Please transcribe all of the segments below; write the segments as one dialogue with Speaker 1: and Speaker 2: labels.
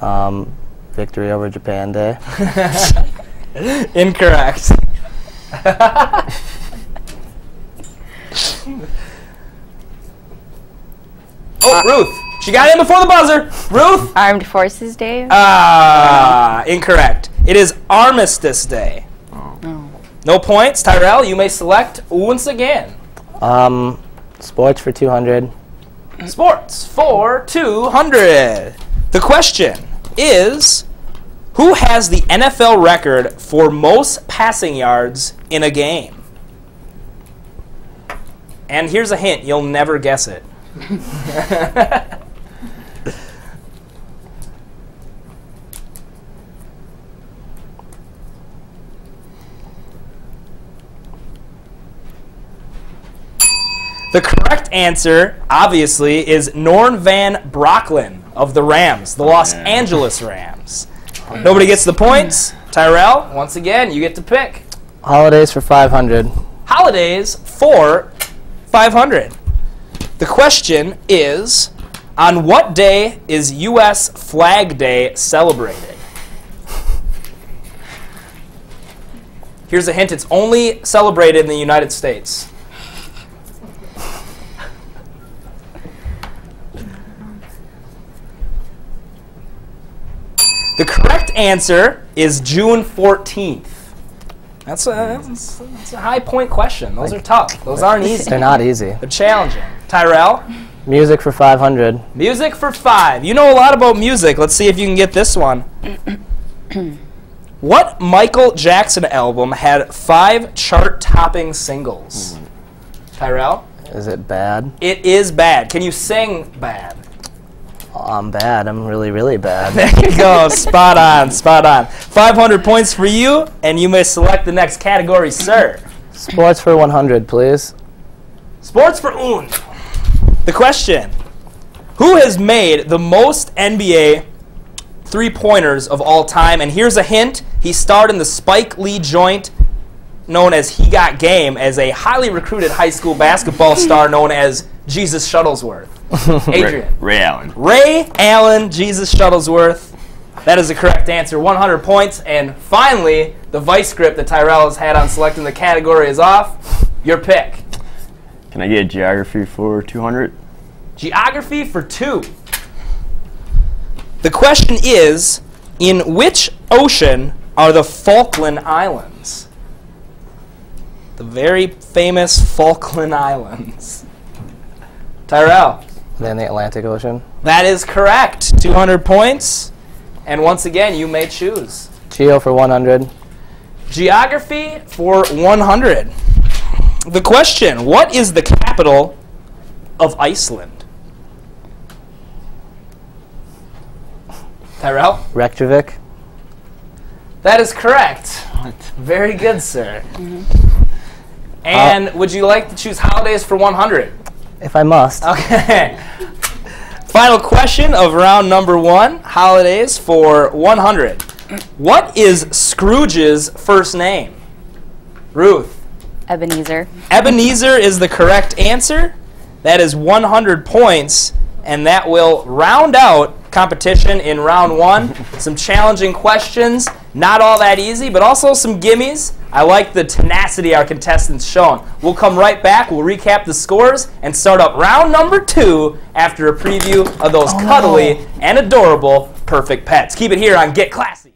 Speaker 1: Um, victory over Japan Day.
Speaker 2: Incorrect. oh, Ruth. She got in before the buzzer. Ruth.
Speaker 3: Armed Forces Day?
Speaker 2: Ah, incorrect. It is Armistice Day.
Speaker 3: Oh.
Speaker 2: No points. Tyrell, you may select once again.
Speaker 1: Um, sports for 200.
Speaker 2: Sports for 200. The question is Who has the NFL record for most passing yards in a game? And here's a hint you'll never guess it. The correct answer, obviously, is Norm Van Brocklin of the Rams, the Los Angeles Rams. Nobody gets the points. Tyrell, once again, you get to pick.
Speaker 1: Holidays for 500.
Speaker 2: Holidays for 500. The question is On what day is U.S. Flag Day celebrated? Here's a hint it's only celebrated in the United States. The correct answer is June 14th. That's a, that's, that's a high point question. Those are tough. Those aren't easy.
Speaker 1: They're not easy.
Speaker 2: They're challenging. Tyrell,
Speaker 1: Music for 500.
Speaker 2: music for five. You know a lot about music. Let's see if you can get this one. what Michael Jackson album had five chart topping singles? Hmm. Tyrell,
Speaker 1: Is it bad?
Speaker 2: it is bad. Can you sing bad?
Speaker 1: I'm bad. I'm really, really bad.
Speaker 2: There you go. spot on. Spot on. 500 points for you, and you may select the next category, sir.
Speaker 1: sports for 100, please.
Speaker 2: Sports for Un. The question Who has made the most NBA three pointers of all time? And here's a hint he starred in the Spike Lee joint known as He Got Game as a highly recruited high school basketball star known as Jesus Shuttlesworth. Adrian.
Speaker 4: Ray Allen.
Speaker 2: Ray Allen, Jesus Shuttlesworth. That is the correct answer. 100 points. And finally, the vice grip that Tyrell has had on selecting the category is off. Your pick.
Speaker 4: Can I get geography for 200?
Speaker 2: Geography for two. The question is In which ocean are the Falkland Islands? The very famous Falkland Islands. Tyrell.
Speaker 1: Then the Atlantic Ocean.
Speaker 2: That is correct. 200 points. And once again, you may choose.
Speaker 1: Geo for 100.
Speaker 2: Geography for 100. The question What is the capital of Iceland? Tyrell?
Speaker 1: Reykjavik.
Speaker 2: That is correct. Very good, sir. Mm-hmm. And would you like to choose holidays for 100?
Speaker 1: If I must.
Speaker 2: Okay. Final question of round number one holidays for 100. What is Scrooge's first name? Ruth.
Speaker 3: Ebenezer.
Speaker 2: Ebenezer is the correct answer. That is 100 points, and that will round out competition in round one. Some challenging questions, not all that easy, but also some gimmies. I like the tenacity our contestants shown. We'll come right back, we'll recap the scores, and start up round number two after a preview of those oh, cuddly and adorable perfect pets. Keep it here on Get Classy.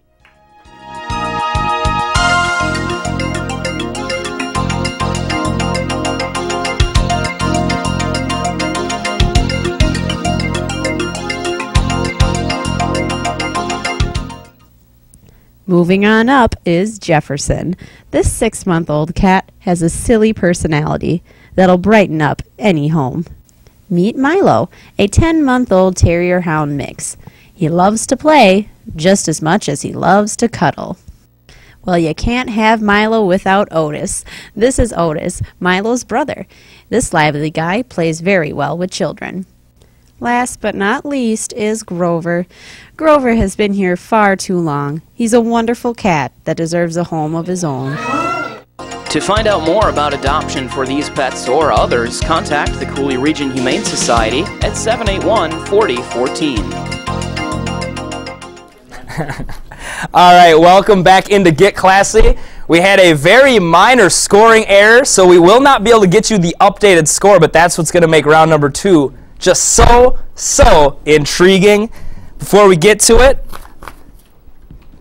Speaker 5: Moving on up is Jefferson. This six month old cat has a silly personality that'll brighten up any home. Meet Milo, a 10 month old terrier hound mix. He loves to play just as much as he loves to cuddle. Well, you can't have Milo without Otis. This is Otis, Milo's brother. This lively guy plays very well with children. Last but not least is Grover. Grover has been here far too long. He's a wonderful cat that deserves a home of his own.
Speaker 6: To find out more about adoption for these pets or others, contact the Cooley Region Humane Society at 781 4014.
Speaker 2: All right, welcome back into Get Classy. We had a very minor scoring error, so we will not be able to get you the updated score, but that's what's going to make round number two just so, so intriguing. Before we get to it,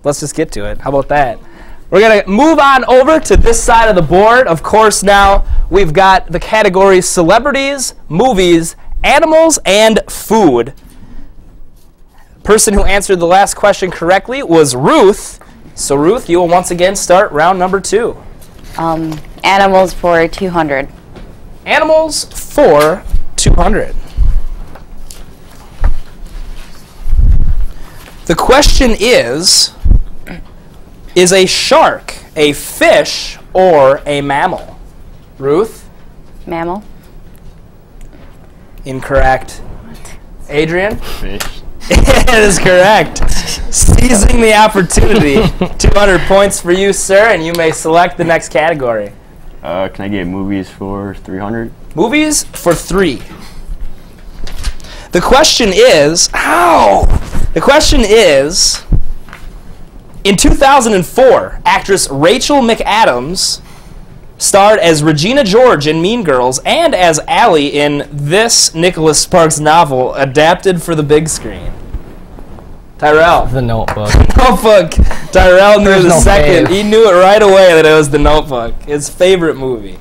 Speaker 2: let's just get to it. How about that? We're going to move on over to this side of the board. Of course, now we've got the categories celebrities, movies, animals, and food. Person who answered the last question correctly was Ruth. So, Ruth, you will once again start round number two.
Speaker 3: Um, animals for 200.
Speaker 2: Animals for 200. The question is Is a shark a fish or a mammal? Ruth?
Speaker 3: Mammal.
Speaker 2: Incorrect. Adrian?
Speaker 4: Fish.
Speaker 2: it is correct. Seizing the opportunity. 200 points for you, sir, and you may select the next category.
Speaker 4: Uh, can I get movies for 300?
Speaker 2: Movies for three. The question is, how? The question is, in 2004, actress Rachel McAdams starred as Regina George in Mean Girls and as Allie in this Nicholas Sparks novel adapted for the big screen. Tyrell.
Speaker 1: The Notebook.
Speaker 2: Notebook. Tyrell knew
Speaker 1: There's
Speaker 2: the
Speaker 1: no
Speaker 2: second.
Speaker 1: fave.
Speaker 2: He knew it right away that it was The Notebook. His favorite movie.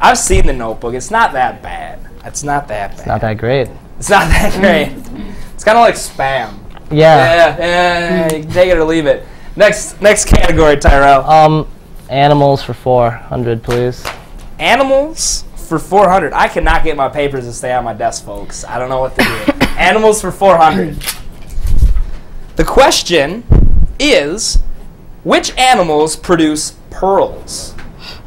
Speaker 2: I've seen The Notebook. It's not that bad. It's not that bad.
Speaker 1: Not that great.
Speaker 2: It's not that great. It's kind of like spam.
Speaker 1: Yeah.
Speaker 2: Yeah, yeah, you can take it or leave it. Next, next category, Tyrell.
Speaker 1: Um, animals for 400, please.
Speaker 2: Animals for 400. I cannot get my papers to stay on my desk, folks. I don't know what to do. Animals for 400. The question is, which animals produce pearls?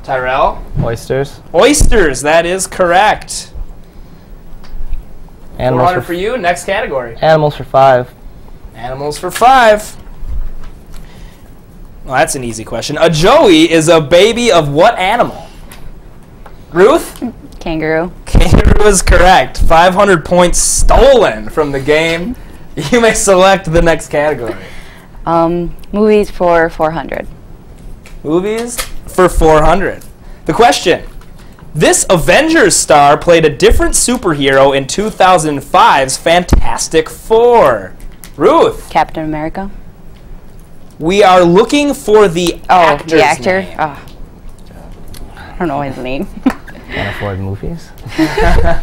Speaker 2: Tyrell?
Speaker 1: Oysters.
Speaker 2: Oysters. That is correct.
Speaker 1: Animals
Speaker 2: 400
Speaker 1: for,
Speaker 2: for you. Next category.
Speaker 1: Animals for 5.
Speaker 2: Animals for five. Well, that's an easy question. A joey is a baby of what animal? Ruth?
Speaker 3: Kangaroo.
Speaker 2: Kangaroo is correct. 500 points stolen from the game. You may select the next category.
Speaker 3: Um, movies for 400.
Speaker 2: Movies for 400. The question This Avengers star played a different superhero in 2005's Fantastic Four. Ruth,
Speaker 3: Captain America.
Speaker 2: we are looking for the
Speaker 3: Oh, the actor.
Speaker 2: name.
Speaker 3: Oh. I don't know his name.
Speaker 1: Can't afford movies.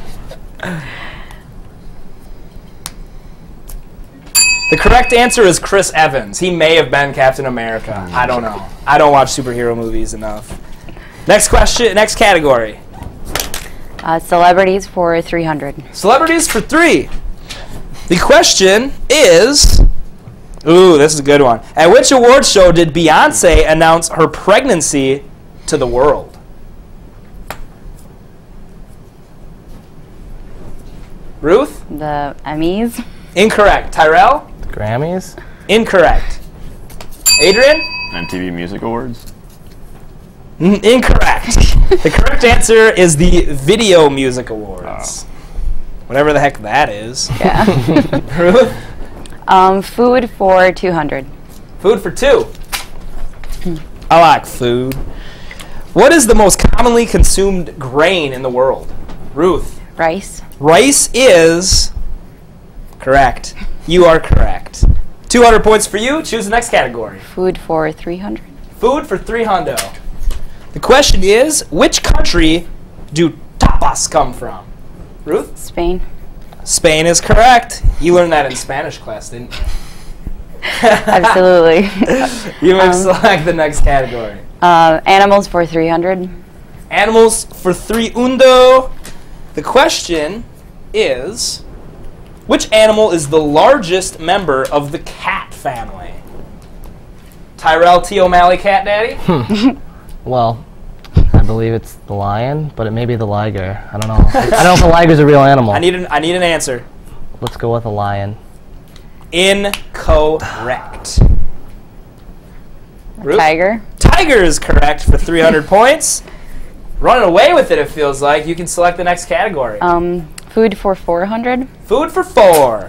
Speaker 2: The correct answer is Chris Evans. He may have been Captain America. Hmm. I don't know. I don't watch superhero movies enough. Next question, next category.
Speaker 3: uh, celebrities for 300.
Speaker 2: Celebrities for three. The question is Ooh, this is a good one. At which award show did Beyonce announce her pregnancy to the world? Ruth?
Speaker 3: The Emmys.
Speaker 2: Incorrect. Tyrell?
Speaker 1: The Grammys.
Speaker 2: Incorrect. Adrian?
Speaker 4: MTV Music Awards.
Speaker 2: N- Incorrect. the correct answer is the Video Music Awards. Whatever the heck that is.
Speaker 3: Yeah.
Speaker 2: Ruth?
Speaker 3: um, food for 200.
Speaker 2: Food for two. I like food. What is the most commonly consumed grain in the world? Ruth.
Speaker 3: Rice.
Speaker 2: Rice is correct. You are correct. 200 points for you. Choose the next category.
Speaker 3: Food for 300.
Speaker 2: Food for three hundo. The question is, which country do tapas come from? Ruth?
Speaker 3: Spain.
Speaker 2: Spain is correct. You learned that in Spanish class, didn't you?
Speaker 3: Absolutely.
Speaker 2: You may
Speaker 3: Um,
Speaker 2: select the next category.
Speaker 3: uh, animals for 300.
Speaker 2: Animals for three undo. The question is, which animal is the largest member of the cat family? Tyrell T. O'Malley, Cat Daddy?
Speaker 1: Well, I believe it's the lion, but it may be the liger. I don't know. I don't know if the liger's a real animal.
Speaker 2: I need an I need an answer.
Speaker 1: Let's go with a lion.
Speaker 2: Incorrect. Ruth?
Speaker 3: Tiger.
Speaker 2: Tiger is correct for 300 points. Running away with it, it feels like. You can select the next category.
Speaker 3: Um, food for 400.
Speaker 2: Food for four.